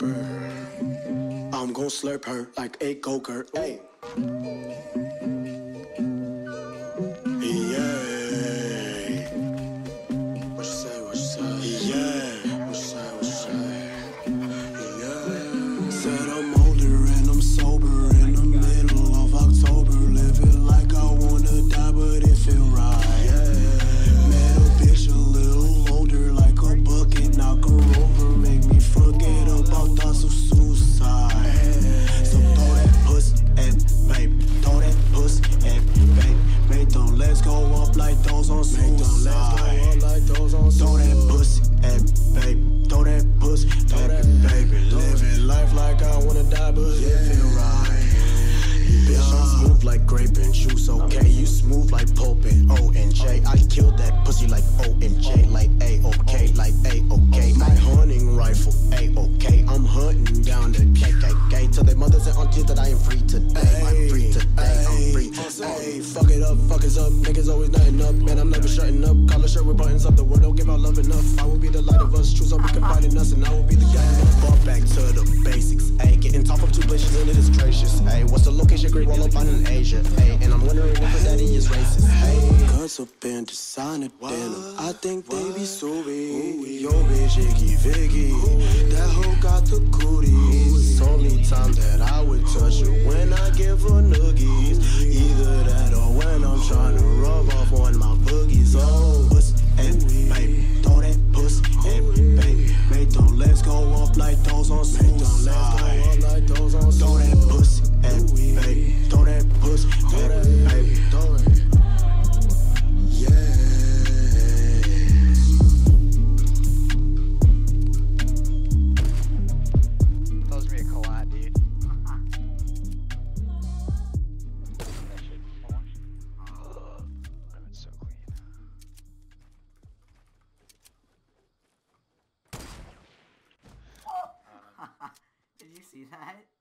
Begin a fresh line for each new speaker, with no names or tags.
slurper. I'm gon' slurp her like a go-gurt. Hey. On suicide. like those on Throw that pussy at me, baby, throw that pussy at me, baby, living life like I wanna die, but it feel right. Bitch, I'm smooth like grape and juice, okay? You smooth like pulp and O and J. I killed that pussy like O and J, like Fuck it up, fuck it up. Niggas always nothing up, man. I'm never shutting up. Collar shirt with buttons up. The world don't give out love enough. I will be the light of us. Choose up, we combining us, and I will be the guy. Fall back to the basics, ayy. Getting top from two places and it is gracious, ayy. What's the location? Great wall up on in Asia, ayy. And I'm wondering if her daddy is racist, ayy. Cuts up in designer denim. I think they be so big. Yo, bitch, Iggy Viggy. That hoe got the cooties. It's only time that I would touch you when I give her noogies. Like those on suicide.
See that?